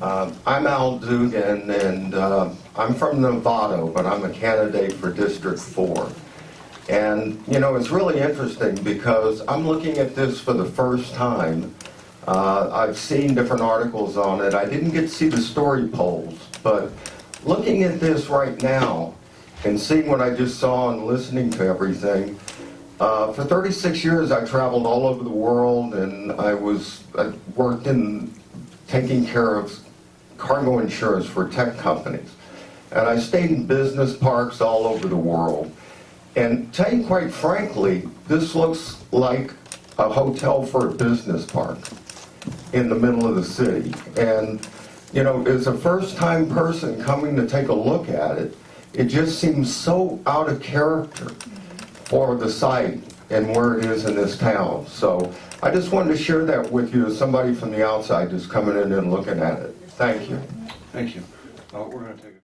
Uh, I'm Al Dugan, and uh, I'm from Novato, but I'm a candidate for District 4. And, you know, it's really interesting because I'm looking at this for the first time. Uh, I've seen different articles on it. I didn't get to see the story poles, but looking at this right now and seeing what I just saw and listening to everything, uh, for 36 years I traveled all over the world and I was I worked in taking care of cargo insurance for tech companies. And I stayed in business parks all over the world. And tell you quite frankly, this looks like a hotel for a business park in the middle of the city. And, you know, as a first-time person coming to take a look at it, it just seems so out of character for the site and where it is in this town. So I just wanted to share that with you as somebody from the outside just coming in and looking at it. Thank you. Thank you. Uh, We're going to take.